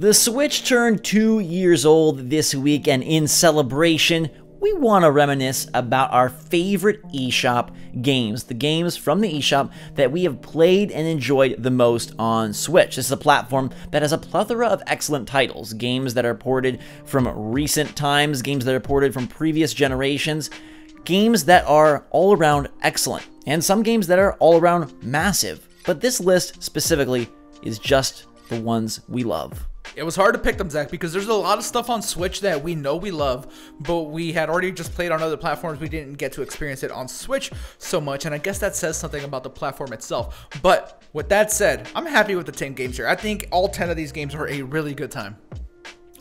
The Switch turned two years old this week, and in celebration, we want to reminisce about our favorite eShop games, the games from the eShop that we have played and enjoyed the most on Switch. This is a platform that has a plethora of excellent titles, games that are ported from recent times, games that are ported from previous generations, games that are all around excellent, and some games that are all around massive. But this list specifically is just the ones we love. It was hard to pick them, Zach, because there's a lot of stuff on Switch that we know we love, but we had already just played on other platforms. We didn't get to experience it on Switch so much, and I guess that says something about the platform itself. But with that said, I'm happy with the 10 games here. I think all 10 of these games are a really good time.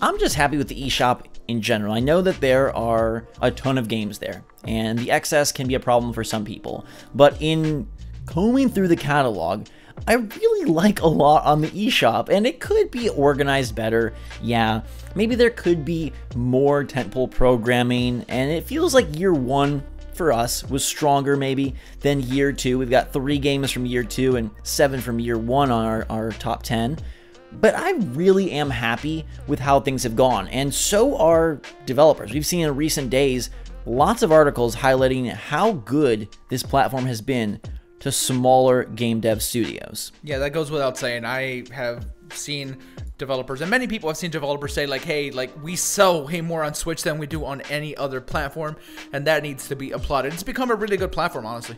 I'm just happy with the eShop in general. I know that there are a ton of games there, and the excess can be a problem for some people. But in combing through the catalog, I really like a lot on the eShop, and it could be organized better. Yeah, maybe there could be more tentpole programming, and it feels like year one for us was stronger maybe than year two. We've got three games from year two and seven from year one on our, our top 10. But I really am happy with how things have gone, and so are developers. We've seen in recent days lots of articles highlighting how good this platform has been to smaller game dev studios. Yeah, that goes without saying. I have seen developers and many people have seen developers say like hey like we sell way more on switch than we do on any other platform and that needs to be applauded. It's become a really good platform honestly.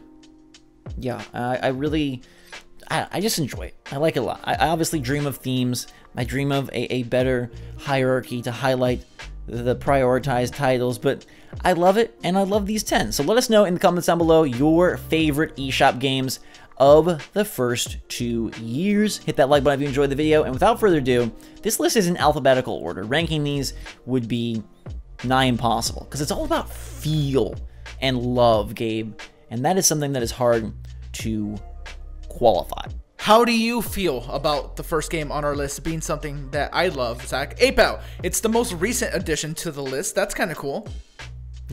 Yeah i, I really I, I, just enjoy it. I like it a lot. I, I obviously dream of themes. I dream of a, a better hierarchy to highlight the prioritized titles, but I love it and I love these 10. So let us know in the comments down below your favorite eShop games of the first two years. Hit that like button if you enjoyed the video. And without further ado, this list is in alphabetical order. Ranking these would be nigh impossible because it's all about feel and love, Gabe. And that is something that is hard to qualify. How do you feel about the first game on our list being something that I love, Zach? Ape Out. It's the most recent addition to the list. That's kind of cool.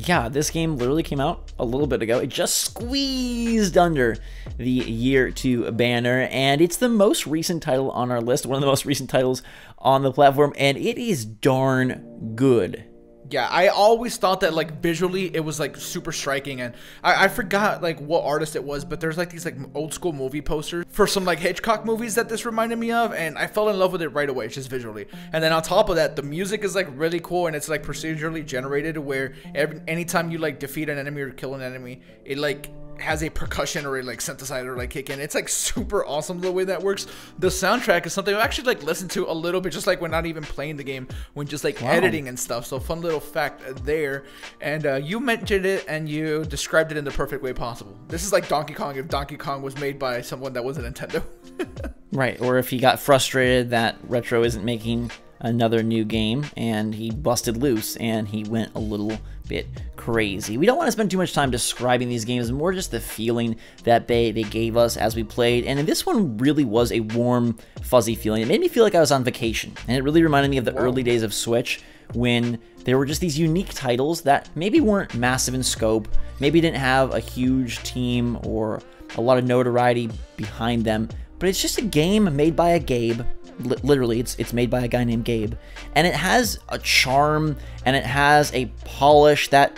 Yeah, this game literally came out a little bit ago. It just squeezed under the year two banner, and it's the most recent title on our list, one of the most recent titles on the platform, and it is darn good. Yeah, I always thought that like visually it was like super striking, and I, I forgot like what artist it was, but there's like these like old school movie posters for some like Hitchcock movies that this reminded me of, and I fell in love with it right away, just visually. And then on top of that, the music is like really cool, and it's like procedurally generated, where every anytime you like defeat an enemy or kill an enemy, it like has a percussion or a like synthesizer like kick in. It's like super awesome the way that works. The soundtrack is something I actually like listen to a little bit, just like when not even playing the game, when just like wow. editing and stuff. So fun little fact there. And uh, you mentioned it and you described it in the perfect way possible. This is like Donkey Kong if Donkey Kong was made by someone that was a Nintendo. right, or if he got frustrated that Retro isn't making another new game and he busted loose and he went a little bit crazy. We don't want to spend too much time describing these games, more just the feeling that they, they gave us as we played. And this one really was a warm, fuzzy feeling. It made me feel like I was on vacation. And it really reminded me of the early days of Switch when there were just these unique titles that maybe weren't massive in scope, maybe didn't have a huge team or a lot of notoriety behind them, but it's just a game made by a Gabe. Literally it's it's made by a guy named Gabe. And it has a charm and it has a polish that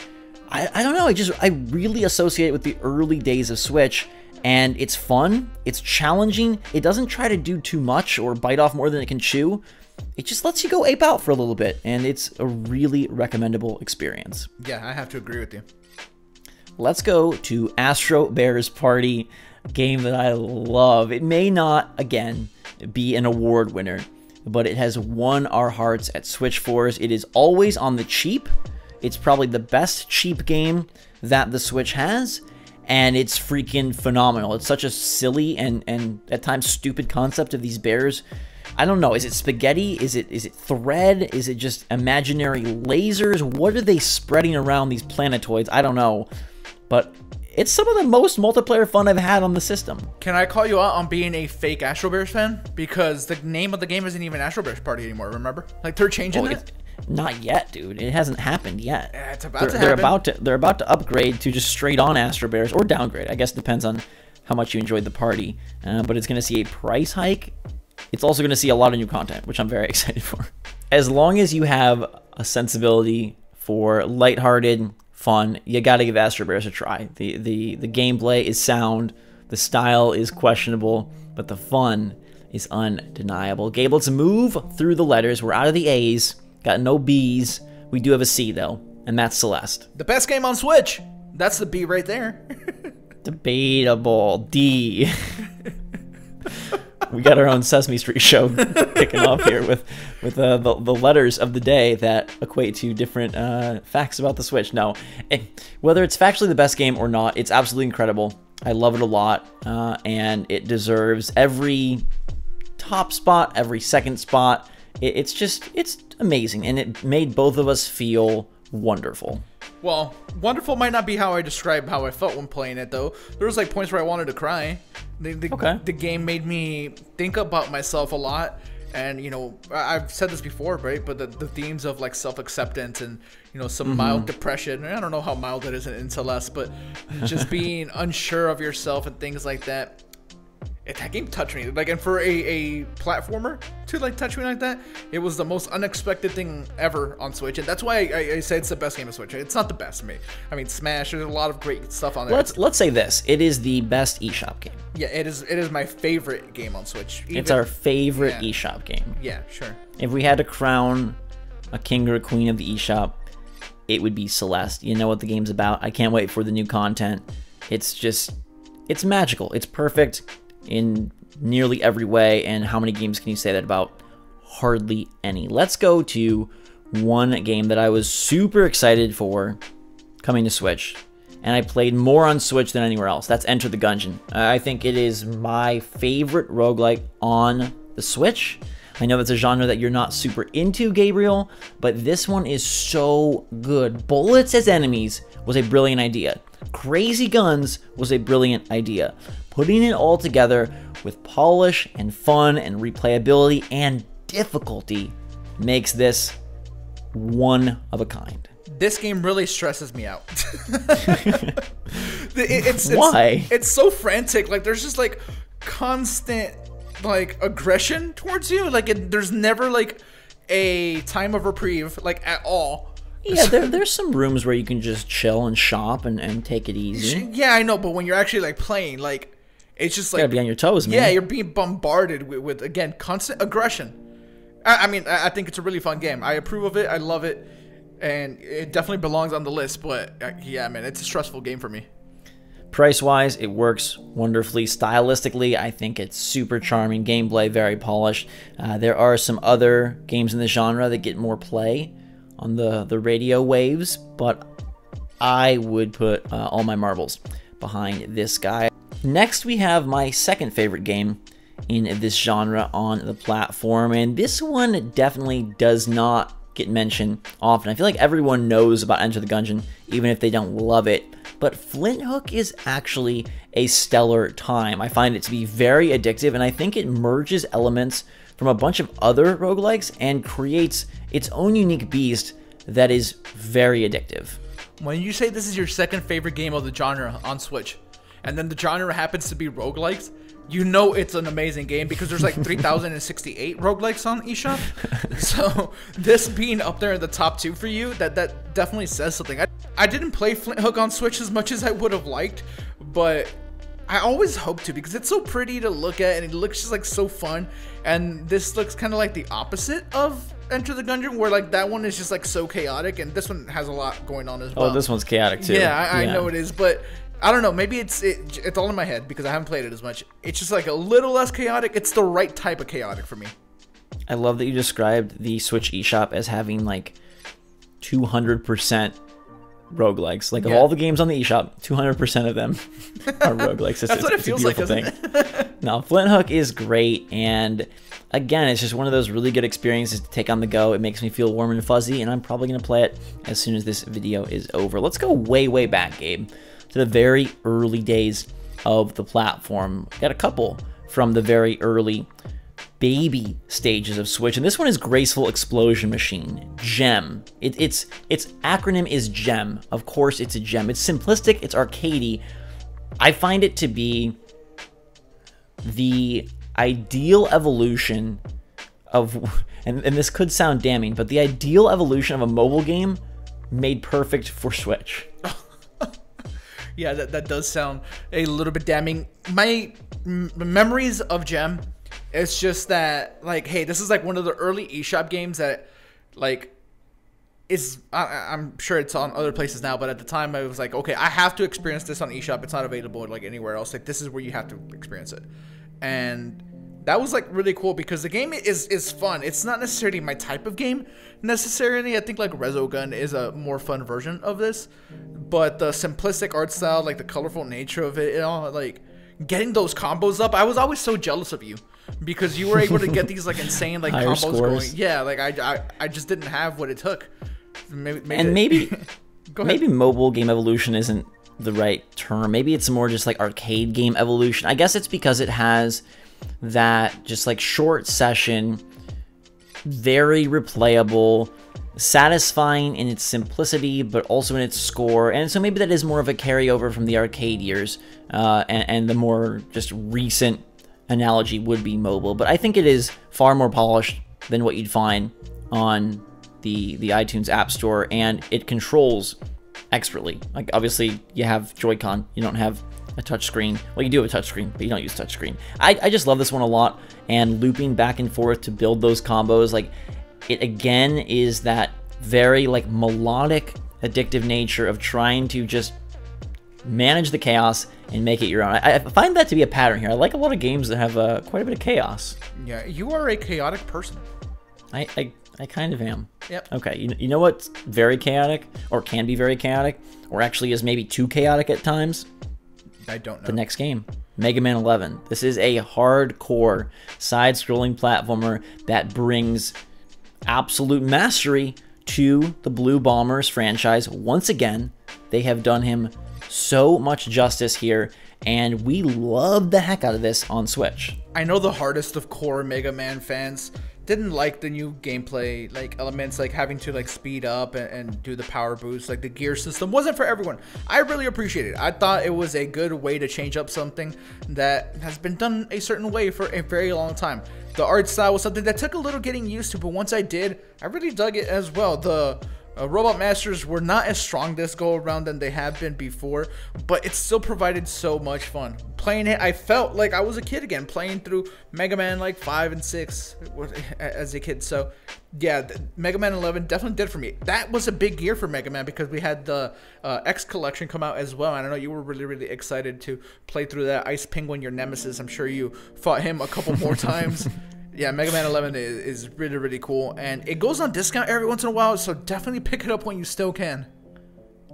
I, I don't know I just I really associate it with the early days of Switch and it's fun it's challenging it doesn't try to do too much or bite off more than it can chew. It just lets you go ape out for a little bit and it's a really recommendable experience. Yeah I have to agree with you let's go to Astro Bears Party game that I love it may not again be an award winner, but it has won our hearts at Switch Force. It is always on the cheap. It's probably the best cheap game that the Switch has, and it's freaking phenomenal. It's such a silly and and at times stupid concept of these bears. I don't know. Is it spaghetti? Is it is it thread? Is it just imaginary lasers? What are they spreading around these planetoids? I don't know. But it's some of the most multiplayer fun I've had on the system. Can I call you out on being a fake Astro Bears fan? Because the name of the game isn't even Astro Bears Party anymore, remember? Like they're changing well, it. Not yet, dude. It hasn't happened yet. It's about they're, to happen. They're about to they're about to upgrade to just straight on Astro Bears or downgrade. I guess depends on how much you enjoyed the party. Uh, but it's going to see a price hike it's also going to see a lot of new content, which I'm very excited for. As long as you have a sensibility for lighthearted fun, you got to give Astro Bears a try. The, the, the gameplay is sound, the style is questionable, but the fun is undeniable. Gable, to move through the letters. We're out of the A's, got no B's. We do have a C, though, and that's Celeste. The best game on Switch. That's the B right there. Debatable. D. we got our own Sesame Street show kicking off here with with uh, the, the letters of the day that equate to different uh, facts about the Switch. No, it, whether it's factually the best game or not, it's absolutely incredible. I love it a lot, uh, and it deserves every top spot, every second spot. It, it's just it's amazing, and it made both of us feel wonderful. Well, wonderful might not be how I describe how I felt when playing it, though. There was like points where I wanted to cry. The, the, Okay. the game made me think about myself a lot. And, you know, I've said this before, right? But the, the themes of like self acceptance and, you know, some mm-hmm. mild depression. I don't know how mild it is in, in Celeste, but just being unsure of yourself and things like that. That game touched me. Like, and for a, a platformer to like touch me like that, it was the most unexpected thing ever on Switch, and that's why I, I, say it's the best game of Switch. It's not the best me. I mean, Smash. There's a lot of great stuff on there. Let's let's say this: it is the best eShop game. yeah, it is. It is my favorite game on Switch. It's our favorite yeah. eShop game. yeah, sure. If we had to crown a king or a queen of the eShop, it would be Celeste. You know what the game's about. I can't wait for the new content. It's just, it's magical. It's perfect in nearly every way. And how many games can you say that about? Hardly any. Let's go to one game that I was super excited for coming to Switch. And I played more on Switch than anywhere else. That's Enter the Gungeon. I think it is my favorite roguelike on the Switch. I know that's a genre that you're not super into, Gabriel, but this one is so good. Bullets as enemies was a brilliant idea. Crazy guns was a brilliant idea. Putting it all together with polish and fun and replayability and difficulty makes this one of a kind. This game really stresses me out. It- it's, it's Why? It's so frantic. Like there's just like constant like aggression towards you. Like it, there's never like a time of reprieve like at all. Yeah, there, there's some rooms where you can just chill and shop and, and take it easy. Yeah, I know, but when you're actually like playing, like it's just like Gotta be on your toes, man. yeah, you're being bombarded with, with again constant aggression. I, I mean, I, I think it's a really fun game. I approve of it. I love it, and it definitely belongs on the list. But uh, yeah, man, it's a stressful game for me. Price wise, it works wonderfully. Stylistically, I think it's super charming. Gameplay, very polished. Uh, there are some other games in the genre that get more play on the, the radio waves, but I would put uh, all my marbles behind this guy. Next, we have my second favorite game in this genre on the platform, and this one definitely does not get mentioned often. I feel like everyone knows about Enter the Gungeon, even if they don't love it. But Flinthook is actually a stellar time. I find it to be very addictive, and I think it merges elements from a bunch of other roguelikes and creates its own unique beast that is very addictive. When you say this is your second favorite game of the genre on Switch, and then the genre happens to be roguelikes, you know it's an amazing game because there's like 3,068 roguelikes on eShop. so this being up there in the top two for you, that that definitely says something. I, I didn't play Flinthook on Switch as much as I would have liked, but I always hope to because it's so pretty to look at and it looks just like so fun. And this looks kind of like the opposite of Enter the Gungeon, where like that one is just like so chaotic, and this one has a lot going on as oh, well. Oh, this one's chaotic too. Yeah, I, I know it is, but I don't know. Maybe it's it, it's all in my head because I haven't played it as much. It's just like a little less chaotic. It's the right type of chaotic for me. I love that you described the Switch eShop as having like 200% roguelikes. Like of all the games on the eShop, 200% of them are roguelikes. It's, That's what it it's feels a like, thing. now, Flinthook is great and again, it's just one of those really good experiences to take on the go. It makes me feel warm and fuzzy and I'm probably going to play it as soon as this video is over. Let's go way way back, Gabe, to the very early days of the platform. Got a couple from the very early baby stages of Switch, and this one is Graceful Explosion Machine, GEM. It, its its acronym is GEM. Of course, it's a gem. It's simplistic. It's arcadey. I find it to be the ideal evolution of, and, and this could sound damning, but the ideal evolution of a mobile game made perfect for Switch. Yeah, that, that does sound a little bit damning. My m- memories of Gem, it's just that, like, hey, this is like one of the early eShop games that, like, is I, I'm sure it's on other places now, but at the time I was like, okay, I have to experience this on eShop. It's not available like anywhere else. Like, this is where you have to experience it, and that was like really cool because the game is is fun. It's not necessarily my type of game necessarily. I think like Resogun is a more fun version of this, but the simplistic art style, like the colorful nature of it, you know, like getting those combos up. I was always so jealous of you because you were able to get these like insane like combos scores. going. Yeah, like I, I I just didn't have what it took. Maybe, maybe and maybe Go ahead. maybe mobile game evolution isn't the right term maybe it's more just like arcade game evolution i guess it's because it has that just like short session very replayable satisfying in its simplicity but also in its score and so maybe that is more of a carryover from the arcade years uh, and, and the more just recent analogy would be mobile but i think it is far more polished than what you'd find on the the iTunes App Store, and it controls expertly. Like obviously, you have Joy-Con, you don't have a touch screen. Well, you do have a touch screen, but you don't use touch screen. I, I just love this one a lot, and looping back and forth to build those combos, like it again is that very like melodic, addictive nature of trying to just manage the chaos and make it your own. I, I find that to be a pattern here. I like a lot of games that have uh, quite a bit of chaos. yeah, you are a chaotic person. I, I, I kind of am. Yep. Okay, you, you know what's very chaotic, or can be very chaotic, or actually is maybe too chaotic at times? I don't know. The next game, Mega Man 11. This is a hardcore side scrolling platformer that brings absolute mastery to the Blue Bombers franchise. Once again, they have done him so much justice here, and we love the heck out of this on Switch. I know the hardest of core Mega Man fans didn't like the new gameplay like elements like having to like speed up and, and do the power boost like the gear system wasn't for everyone. I really appreciate it. I thought it was a good way to change up something that has been done a certain way for a very long time. The art style was something that took a little getting used to but once i did i really dug it as well. The uh, Robot Masters were not as strong this go around than they have been before, but it still provided so much fun. Playing it, I felt like I was a kid again, playing through Mega Man like 5 and 6 as a kid. So, yeah, Mega Man 11 definitely did for me. That was a big year for Mega Man because we had the uh, X collection come out as well. And I know you were really, really excited to play through that. Ice Penguin, your nemesis, I'm sure you fought him a couple more times. Yeah, Mega Man 11 is, is really, really cool. And it goes on discount every once in a while, so definitely pick it up when you still can.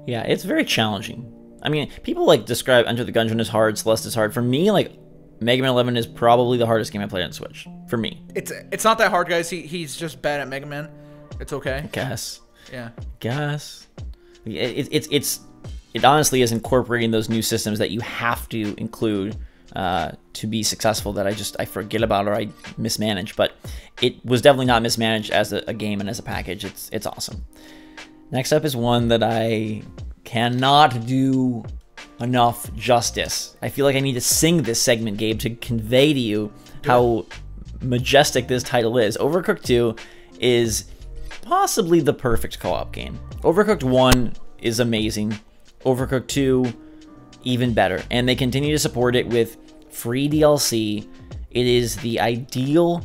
Yeah, it's very challenging. I mean, people like describe Enter the Gungeon as hard, Celeste as hard. For me, like Mega Man 11 is probably the hardest game I played on Switch. For me, It's it's not that hard, guys. He, he's just bad at Mega Man. It's okay. guess, Yeah. guess. It, it, it's it's it honestly is incorporating those new systems that you have to include uh, to be successful. That I just I forget about or I mismanage. But it was definitely not mismanaged as a, a game and as a package. It's it's awesome. Next up is one that I cannot do enough justice. I feel like I need to sing this segment, Gabe, to convey to you how majestic this title is. Overcooked 2 is possibly the perfect co op game. Overcooked 1 is amazing, Overcooked 2, even better. And they continue to support it with free DLC. It is the ideal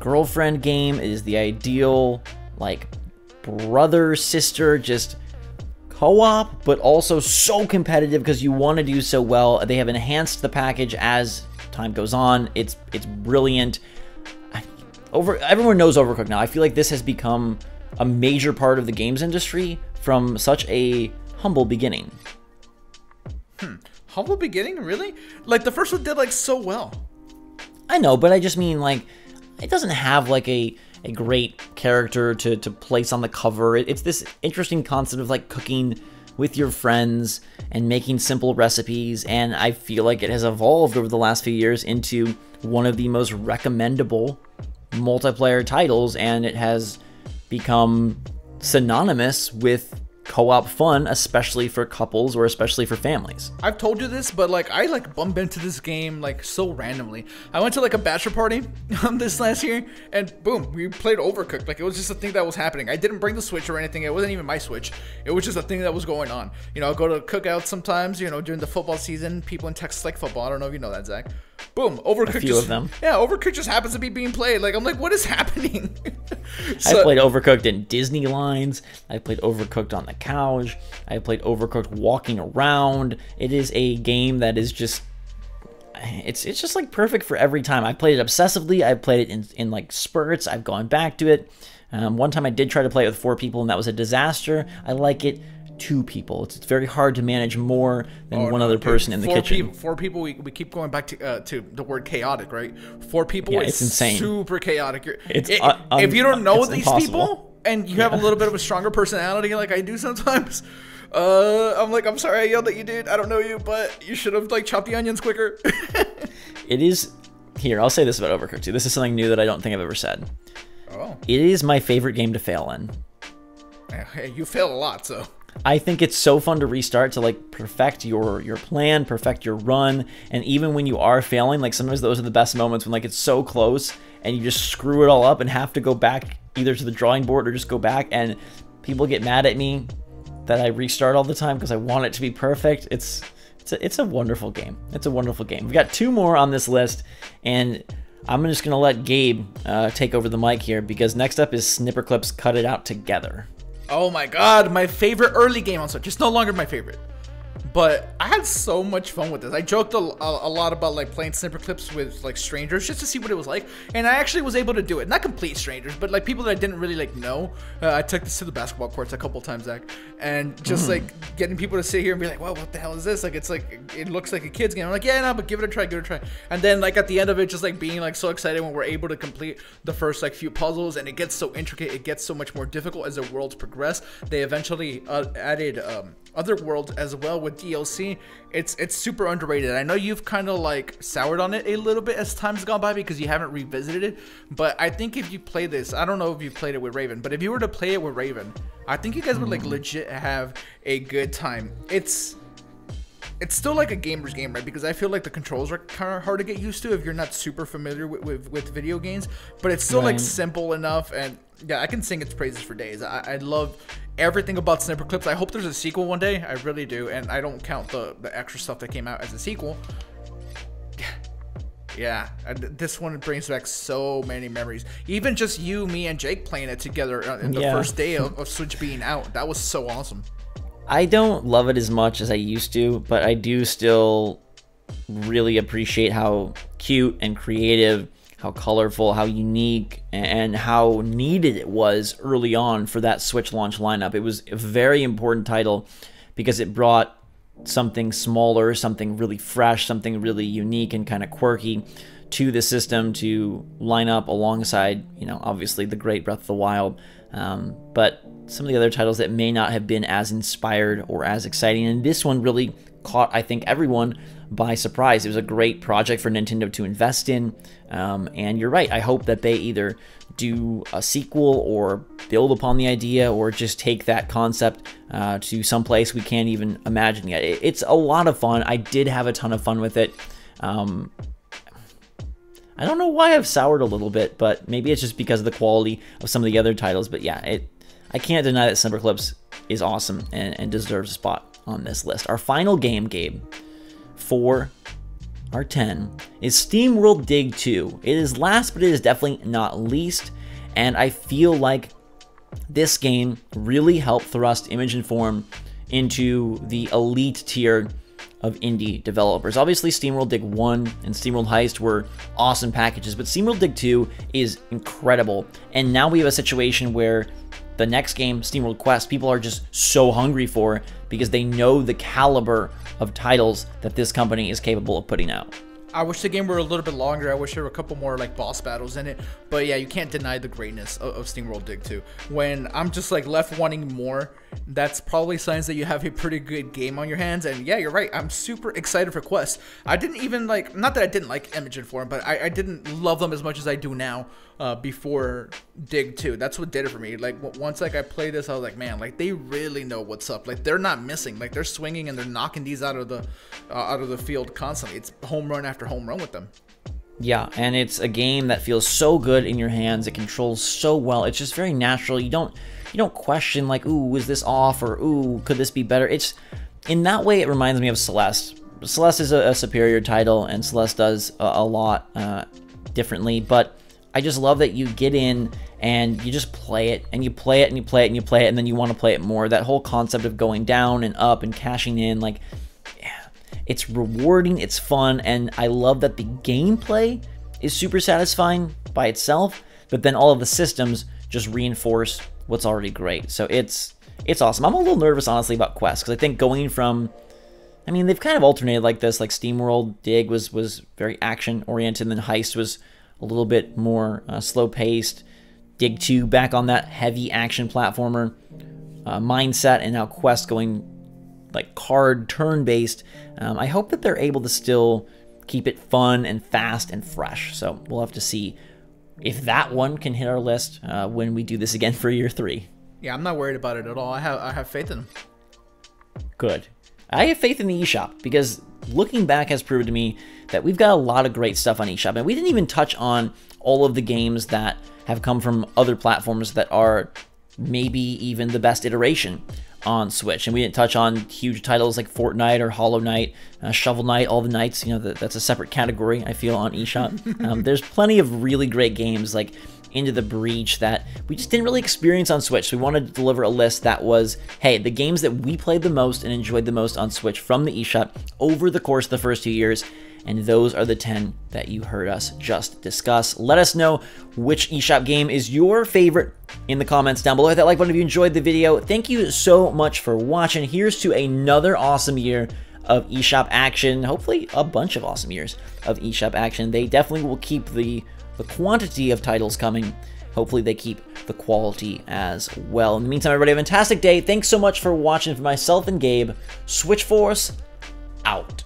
girlfriend game, it is the ideal, like, brother, sister, just co-op, but also so competitive because you want to do so well. They have enhanced the package as time goes on. It's it's brilliant. Over everyone knows Overcooked now. I feel like this has become a major part of the games industry from such a humble beginning. Hmm. Humble beginning, really? Like the first one did like so well. I know, but I just mean like it doesn't have like a a great character to to place on the cover. It, it's this interesting concept of like cooking with your friends and making simple recipes and I feel like it has evolved over the last few years into one of the most recommendable multiplayer titles and it has become synonymous with co-op fun, especially for couples or especially for families. I've told you this, but like I like bumped into this game like so randomly. I went to like a bachelor party um, this last year, and boom, we played Overcooked. Like it was just a thing that was happening. I didn't bring the Switch or anything. It wasn't even my Switch. It was just a thing that was going on. You know, I go to cookouts sometimes. You know, during the football season, people in Texas like football. I don't know if you know that, Zach. Boom, Overcooked. A few just, of them. Yeah, Overcooked just happens to be being played. Like I'm like, what is happening? So, I played Overcooked in Disney lines. I played Overcooked on the couch. I played Overcooked walking around. It is a game that is just it's it's just like perfect for every time. I played it obsessively. I played it in in like spurts. I've gone back to it. Um, one time I did try to play it with four people, and that was a disaster. I like it two people. It's, it's very hard to manage more than oh, one no, other dude, person in the four kitchen. People, four people. We, we keep going back to uh, to the word chaotic, right? Four people. Yeah, it's insane. Super chaotic. It's it, un, if you don't know these impossible. people and you yeah. have a little bit of a stronger personality like I do sometimes. Uh, I'm like, I'm sorry I yelled at you, dude. I don't know you, but you should have like chopped the onions quicker. it is here. I'll say this about Overcooked too. This is something new that I don't think I've ever said. Oh. It is my favorite game to fail in. Hey, you fail a lot, so. I think it's so fun to restart to like perfect your your plan, perfect your run, and even when you are failing, like sometimes those are the best moments when like it's so close and you just screw it all up and have to go back either to the drawing board or just go back and people get mad at me that I restart all the time because I want it to be perfect. It's it's a, it's a wonderful game. It's a wonderful game. We've got two more on this list, and I'm just gonna let Gabe uh, take over the mic here because next up is Snipperclips Cut It Out Together. Oh my god, my favorite early game on Switch. It's no longer my favorite. But I had so much fun with this. I joked a, a, a, lot about like playing Snipperclips with like strangers just to see what it was like, and I actually was able to do it. Not complete strangers, but like people that I didn't really like know. Uh, I took this to the basketball courts a couple times, Zach, and just mm. like getting people to sit here and be like, "Well, what the hell is this?" Like it's like it looks like a kid's game. I'm like, "Yeah, no, but give it a try, give it a try." And then like at the end of it, just like being like so excited when we're able to complete the first like few puzzles, and it gets so intricate, it gets so much more difficult as the worlds progress. They eventually uh, added um, other worlds as well with DLC. It's it's super underrated. I know you've kind of like soured on it a little bit as time's gone by because you haven't revisited it. But I think if you play this, I don't know if you played it with Raven, but if you were to play it with Raven, I think you guys would like hmm. legit have a good time. It's it's still like a gamer's game, right? Because I feel like the controls are kind of hard to get used to if you're not super familiar with, with, with video games. But it's still right. like simple enough, and yeah, I can sing its praises for days. I, I love everything about Snipperclips. I hope there's a sequel one day. I really do, and I don't count the the extra stuff that came out as a sequel. Yeah, this one brings back so many memories. Even just you, me, and Jake playing it together uh, in the yeah. first day of, of Switch being out. That was so awesome. I don't love it as much as I used to, but I do still really appreciate how cute and creative, how colorful, how unique, and how needed it was early on for that Switch launch lineup. It was a very important title because it brought something smaller, something really fresh, something really unique and kind of quirky to the system to line up alongside, you know, obviously the great Breath of the Wild. Um, but some of the other titles that may not have been as inspired or as exciting. And this one really caught, I think, everyone by surprise. It was a great project for Nintendo to invest in. Um, and you're right. I hope that they either do a sequel or build upon the idea or just take that concept uh, to some place we can't even imagine yet. It's a lot of fun. I did have a ton of fun with it. Um, I don't know why I've soured a little bit, but maybe it's just because of the quality of some of the other titles. But yeah, it I can't deny that Snipperclips is awesome and, and deserves a spot on this list. Our final game, Gabe, for our 10 is SteamWorld Dig 2. It is last, but it is definitely not least. And I feel like this game really helped thrust Image and Form into the elite tier of indie developers. Obviously, SteamWorld Dig 1 and SteamWorld Heist were awesome packages, but SteamWorld Dig 2 is incredible. And now we have a situation where the next game, SteamWorld Quest, people are just so hungry for because they know the caliber of titles that this company is capable of putting out. I wish the game were a little bit longer. I wish there were a couple more like boss battles in it. But yeah, you can't deny the greatness of, of SteamWorld Dig 2. When I'm just like left wanting more, that's probably signs that you have a pretty good game on your hands. And yeah, you're right. I'm super excited for Quest. I didn't even like, not that I didn't like Image and Form, but I, I didn't love them as much as I do now uh, before Dig 2. That's what did it for me. Like once like I played this, I was like, man, like they really know what's up. Like they're not missing. Like they're swinging and they're knocking these out of the uh, out of the field constantly. It's home run after home run with them. Yeah, and it's a game that feels so good in your hands. It controls so well. It's just very natural. You don't you don't question like, ooh, is this off or ooh, could this be better? It's in that way. It reminds me of Celeste. Celeste is a, a superior title, and Celeste does a, a lot uh, differently. But I just love that you get in and you just play it and you play it and you play it and you play it and then you want to play it more. That whole concept of going down and up and cashing in, like yeah, it's rewarding, it's fun, and I love that the gameplay is super satisfying by itself, but then all of the systems just reinforce what's already great. So it's it's awesome. I'm a little nervous, honestly, about Quest, because I think going from I mean, they've kind of alternated like this. Like SteamWorld Dig was was very action oriented, and then Heist was a little bit more uh, slow paced. Dig 2 back on that heavy action platformer uh, mindset, and now Quest going like card turn based. Um, I hope that they're able to still keep it fun and fast and fresh. So we'll have to see if that one can hit our list uh, when we do this again for year three. Yeah, I'm not worried about it at all. I have I have faith in them. Good. I have faith in the eShop because looking back has proven to me that we've got a lot of great stuff on eShop, and we didn't even touch on all of the games that have come from other platforms that are maybe even the best iteration on Switch. And we didn't touch on huge titles like Fortnite or Hollow Knight, uh, Shovel Knight, all the Knights. You know, that's a separate category, I feel, on eShop. um, there's plenty of really great games like Into the Breach that we just didn't really experience on Switch. So we wanted to deliver a list that was, hey, the games that we played the most and enjoyed the most on Switch from the eShop over the course of the first two years and those are the 10 that you heard us just discuss. Let us know which eShop game is your favorite in the comments down below. Hit that like button if you enjoyed the video. Thank you so much for watching. Here's to another awesome year of eShop action. Hopefully a bunch of awesome years of eShop action. They definitely will keep the, the quantity of titles coming. Hopefully they keep the quality as well. In the meantime, everybody have a fantastic day. Thanks so much for watching. For myself and Gabe, Switch Force out.